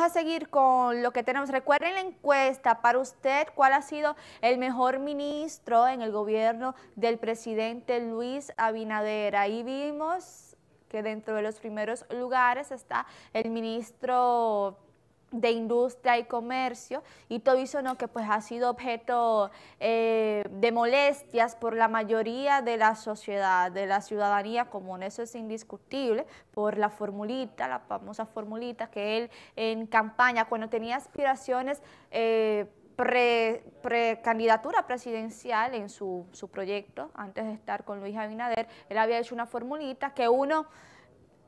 a seguir con lo que tenemos. Recuerden la encuesta para usted, ¿cuál ha sido el mejor ministro en el gobierno del presidente Luis Abinader? Ahí vimos que dentro de los primeros lugares está el ministro de Industria y Comercio y todo eso ¿no? que pues ha sido objeto eh, de molestias por la mayoría de la sociedad, de la ciudadanía común, eso es indiscutible por la formulita, la famosa formulita que él en campaña cuando tenía aspiraciones eh, pre-candidatura presidencial en su, su proyecto, antes de estar con Luis Abinader, él había hecho una formulita que uno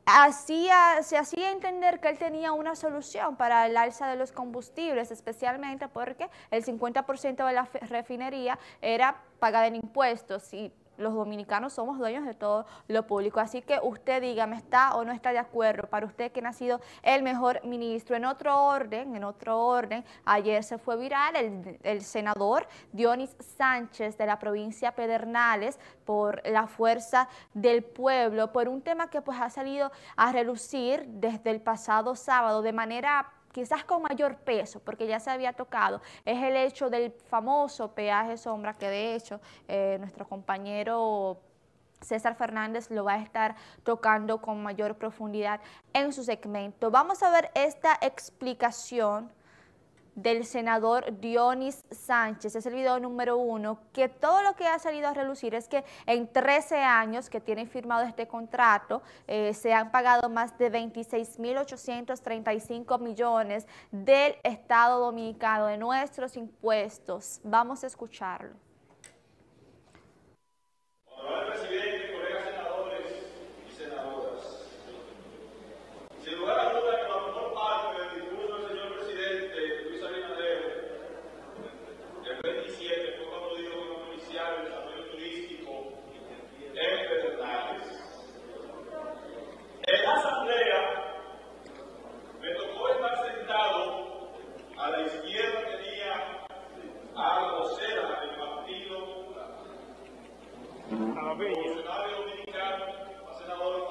hacía, se hacía entender que él tenía una solución para el alza de los combustibles, especialmente porque el 50% de la refinería era pagada en impuestos y los dominicanos somos dueños de todo lo público. Así que usted dígame, ¿está o no está de acuerdo? Para usted que ha sido el mejor ministro. En otro orden, en otro orden, ayer se fue viral el, el senador Dionis Sánchez de la provincia Pedernales por la fuerza del pueblo, por un tema que pues ha salido a relucir desde el pasado sábado de manera quizás con mayor peso, porque ya se había tocado, es el hecho del famoso peaje sombra, que de hecho eh, nuestro compañero César Fernández lo va a estar tocando con mayor profundidad en su segmento. Vamos a ver esta explicación del senador Dionis Sánchez, es el video número uno, que todo lo que ha salido a relucir es que en 13 años que tienen firmado este contrato, eh, se han pagado más de 26.835 millones del Estado Dominicano, de nuestros impuestos. Vamos a escucharlo. alla Veglia. Senatore dominicano, senatore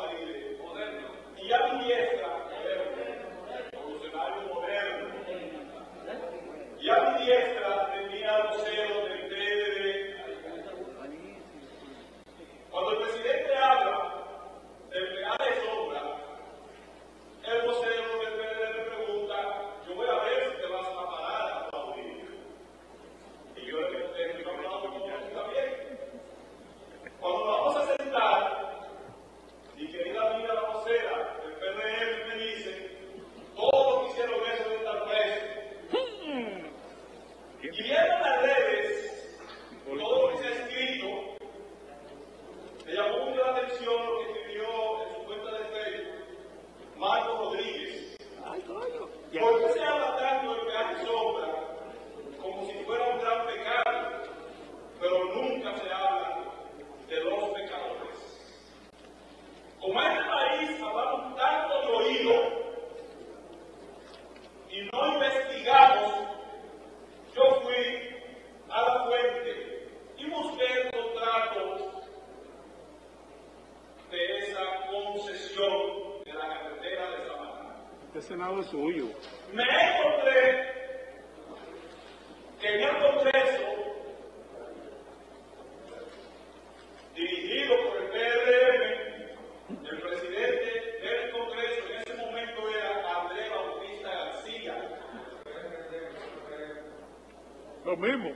Senado suyo. Me encontré que en el Congreso, dirigido por el PRM, el presidente del Congreso en ese momento era Andrés Bautista García. Lo mismo.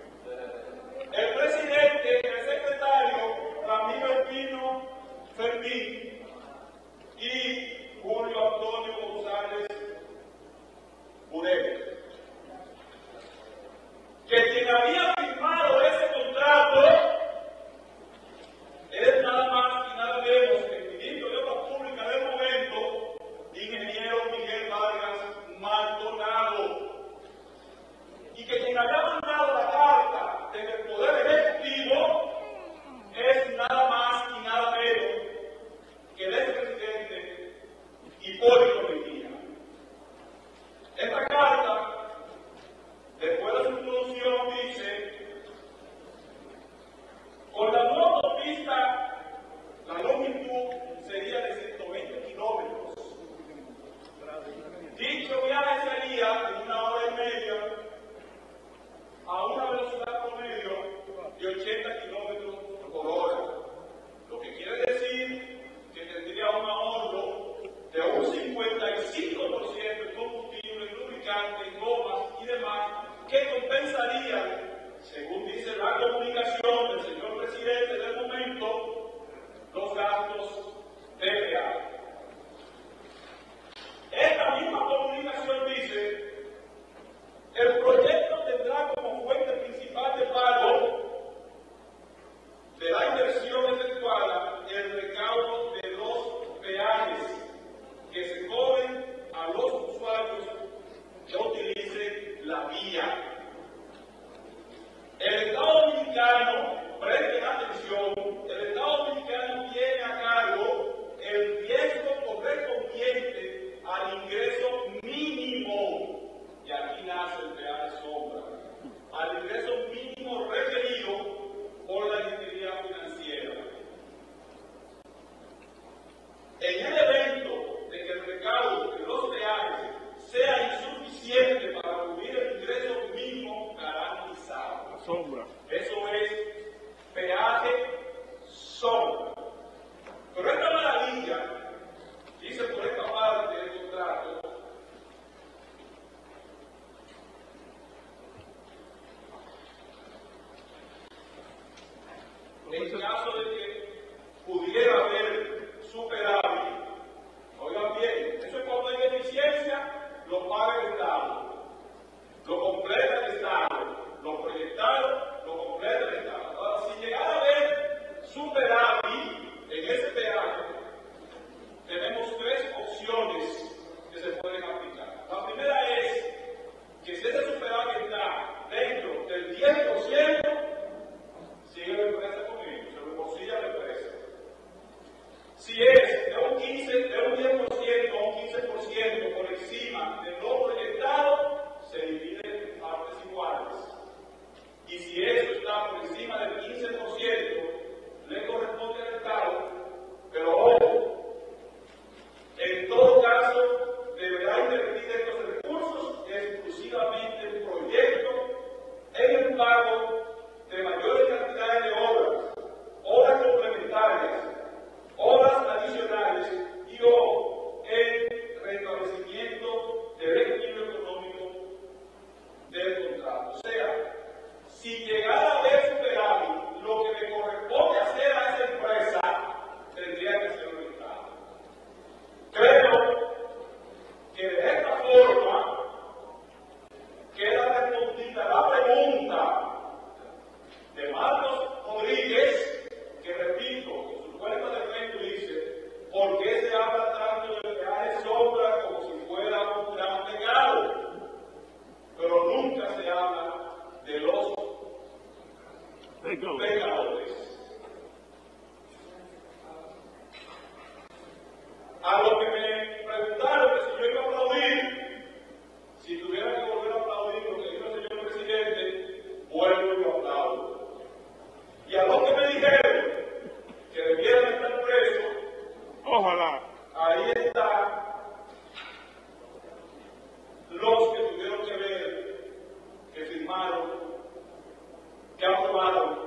El presidente, el secretario, Ramiro Pino Fermín They A lo que me preguntaron si yo iba a aplaudir, si tuviera que volver a aplaudir lo que dijo el señor presidente, vuelvo y lo aplaudo. Y a lo que me dijeron que debieran estar presos, ojalá, ahí está los que tuvieron que ver, que firmaron que aprobaron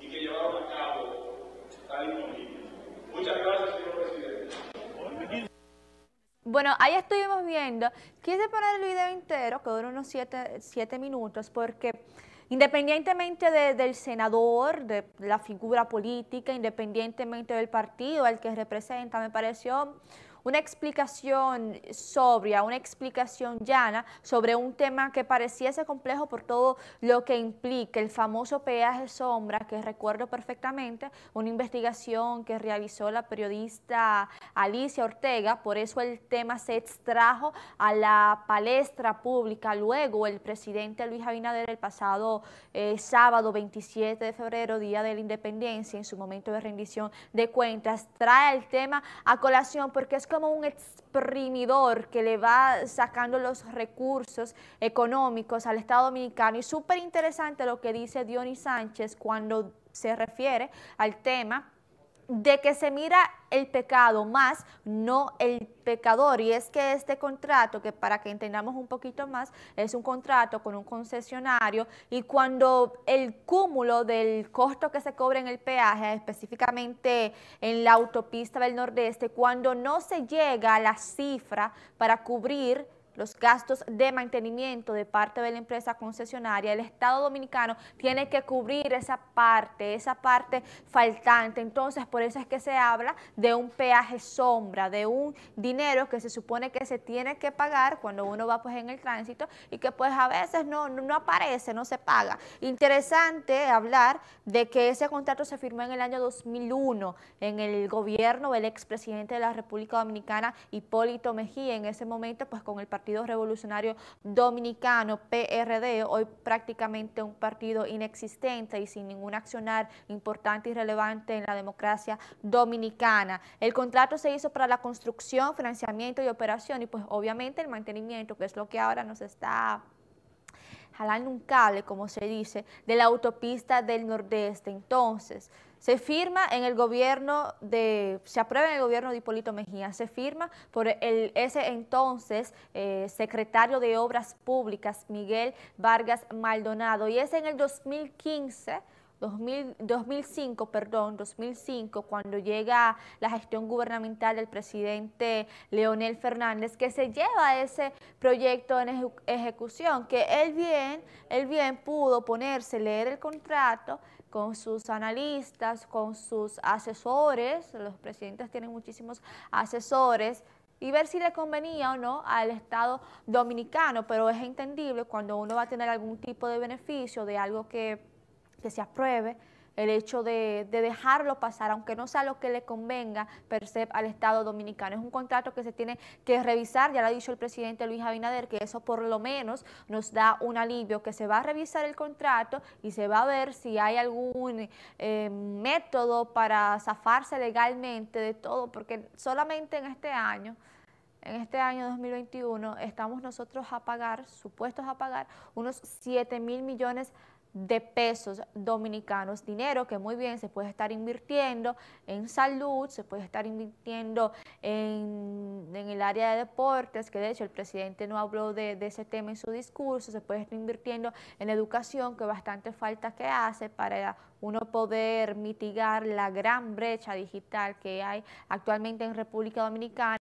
y que llevaron a cabo tal ignominia. Muchas gracias, señor presidente. Bueno, ahí estuvimos viendo. Quise poner el video entero, que dura unos siete, siete minutos, porque independientemente de, del senador, de la figura política, independientemente del partido al que representa, me pareció una explicación sobria, una explicación llana sobre un tema que pareciese complejo por todo lo que implica el famoso peaje sombra, que recuerdo perfectamente, una investigación que realizó la periodista Alicia Ortega, por eso el tema se extrajo a la palestra pública. Luego el presidente Luis Abinader el pasado eh, sábado 27 de febrero, Día de la Independencia, en su momento de rendición de cuentas, trae el tema a colación porque es como un exprimidor que le va sacando los recursos económicos al Estado Dominicano. Y súper interesante lo que dice Dionis Sánchez cuando se refiere al tema de que se mira el pecado más, no el pecador. Y es que este contrato, que para que entendamos un poquito más, es un contrato con un concesionario y cuando el cúmulo del costo que se cobra en el peaje, específicamente en la autopista del Nordeste, cuando no se llega a la cifra para cubrir los gastos de mantenimiento de parte de la empresa concesionaria, el Estado Dominicano tiene que cubrir esa parte, esa parte faltante. Entonces, por eso es que se habla de un peaje sombra, de un dinero que se supone que se tiene que pagar cuando uno va pues en el tránsito y que pues a veces no, no aparece, no se paga. Interesante hablar de que ese contrato se firmó en el año 2001 en el gobierno del expresidente de la República Dominicana, Hipólito Mejía, en ese momento pues con el Partido Partido Revolucionario Dominicano, PRD, hoy prácticamente un partido inexistente y sin ningún accionar importante y relevante en la democracia dominicana. El contrato se hizo para la construcción, financiamiento y operación y pues obviamente el mantenimiento, que es lo que ahora nos está jalando un cable, como se dice, de la autopista del Nordeste. Entonces, se firma en el gobierno de, se aprueba en el gobierno de Hipólito Mejía, se firma por el, ese entonces eh, secretario de Obras Públicas, Miguel Vargas Maldonado, y es en el 2015 2005, perdón, 2005, cuando llega la gestión gubernamental del presidente Leonel Fernández, que se lleva ese proyecto en ejecución, que él bien, él bien pudo ponerse, leer el contrato con sus analistas, con sus asesores, los presidentes tienen muchísimos asesores, y ver si le convenía o no al Estado dominicano, pero es entendible cuando uno va a tener algún tipo de beneficio de algo que que se apruebe el hecho de, dejarlo pasar, aunque no sea lo que le convenga per al Estado Dominicano. Es un contrato que se tiene que revisar, ya lo ha dicho el presidente Luis Abinader, que eso por lo menos nos da un alivio, que se va a revisar el contrato y se va a ver si hay algún eh, método para zafarse legalmente de todo, porque solamente en este año en este año 2021 estamos nosotros a pagar, supuestos a pagar, unos 7 mil millones pesos dominicanos, dinero que muy bien se puede estar invirtiendo en salud, se puede estar invirtiendo en, el área de deportes, que de hecho el presidente no habló de, de, ese tema en su discurso, se puede estar invirtiendo en educación, que bastante falta que hace para uno poder mitigar la gran brecha digital que hay actualmente en República Dominicana.